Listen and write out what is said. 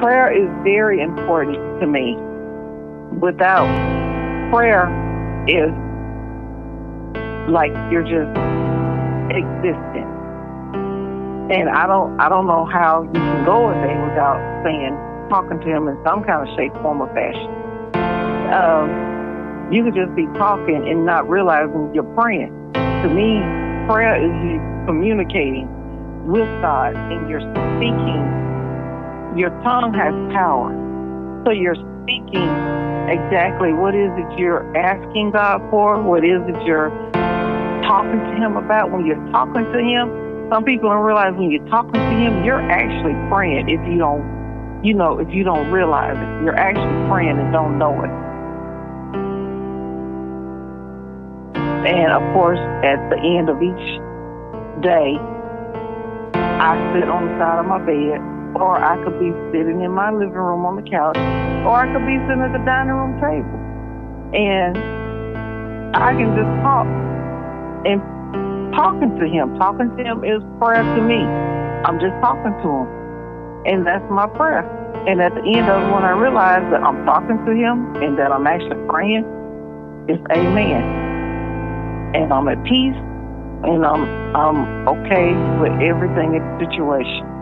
prayer is very important to me. Without prayer is like you're just existing. And I don't I don't know how you can go a day without saying talking to him in some kind of shape, form, or fashion. Um, you could just be talking and not realizing you're praying. To me, prayer is you communicating with God and you're speaking. Your tongue has power. So you're speaking exactly what is it you're asking God for, what is it you're talking to Him about. When you're talking to Him, some people don't realize when you're talking to Him, you're actually praying if you don't, you know, if you don't realize it. You're actually praying and don't know it. And of course, at the end of each day, I sit on the side of my bed, or I could be sitting in my living room on the couch, or I could be sitting at the dining room table. And I can just talk. And talking to him, talking to him is prayer to me. I'm just talking to him. And that's my prayer. And at the end of it, when I realize that I'm talking to him and that I'm actually praying, it's amen. And I'm at peace and I'm I'm okay with everything in the situation.